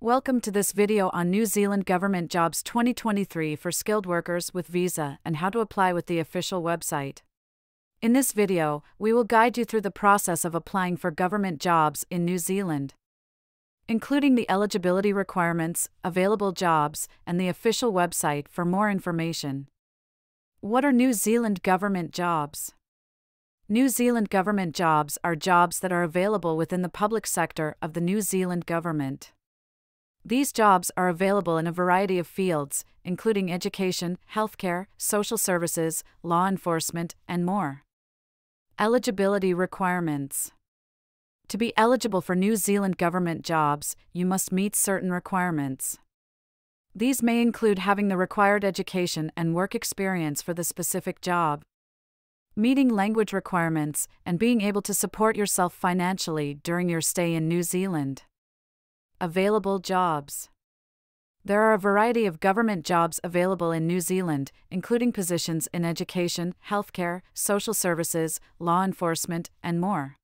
Welcome to this video on New Zealand Government Jobs 2023 for skilled workers with visa and how to apply with the official website. In this video, we will guide you through the process of applying for government jobs in New Zealand, including the eligibility requirements, available jobs, and the official website for more information. What are New Zealand government jobs? New Zealand government jobs are jobs that are available within the public sector of the New Zealand government. These jobs are available in a variety of fields, including education, healthcare, social services, law enforcement, and more. Eligibility requirements To be eligible for New Zealand government jobs, you must meet certain requirements. These may include having the required education and work experience for the specific job, meeting language requirements, and being able to support yourself financially during your stay in New Zealand. Available jobs. There are a variety of government jobs available in New Zealand, including positions in education, healthcare, social services, law enforcement, and more.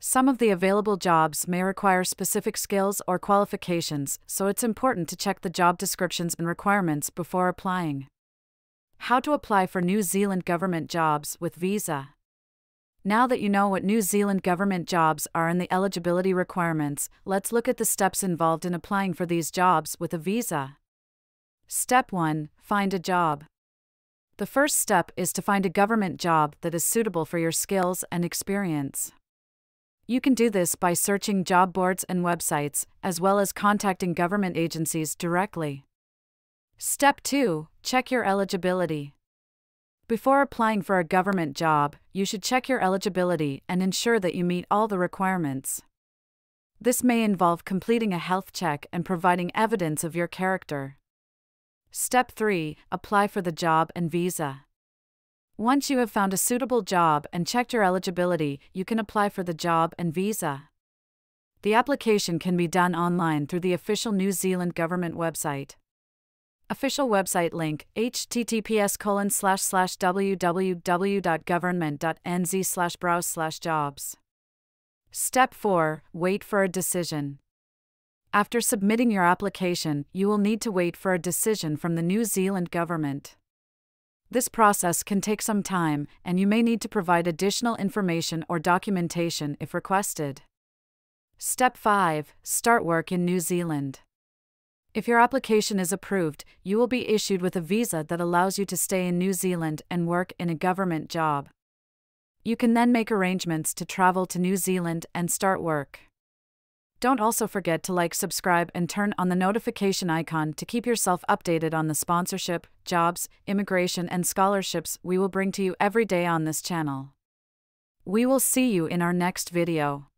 Some of the available jobs may require specific skills or qualifications, so it's important to check the job descriptions and requirements before applying. How to apply for New Zealand government jobs with visa. Now that you know what New Zealand government jobs are and the eligibility requirements, let's look at the steps involved in applying for these jobs with a visa. Step 1 Find a job. The first step is to find a government job that is suitable for your skills and experience. You can do this by searching job boards and websites, as well as contacting government agencies directly. Step 2 Check your eligibility. Before applying for a government job, you should check your eligibility and ensure that you meet all the requirements. This may involve completing a health check and providing evidence of your character. Step 3 Apply for the job and visa. Once you have found a suitable job and checked your eligibility, you can apply for the job and visa. The application can be done online through the official New Zealand government website. Official website link https colon slash slash www.government.nz slash browse slash jobs. Step 4 Wait for a decision. After submitting your application, you will need to wait for a decision from the New Zealand government. This process can take some time, and you may need to provide additional information or documentation if requested. Step 5 Start work in New Zealand. If your application is approved, you will be issued with a visa that allows you to stay in New Zealand and work in a government job. You can then make arrangements to travel to New Zealand and start work. Don't also forget to like, subscribe, and turn on the notification icon to keep yourself updated on the sponsorship, jobs, immigration, and scholarships we will bring to you every day on this channel. We will see you in our next video.